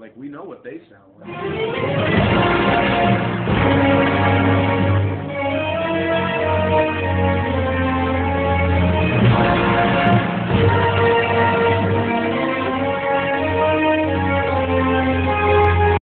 Like we know what they sound like.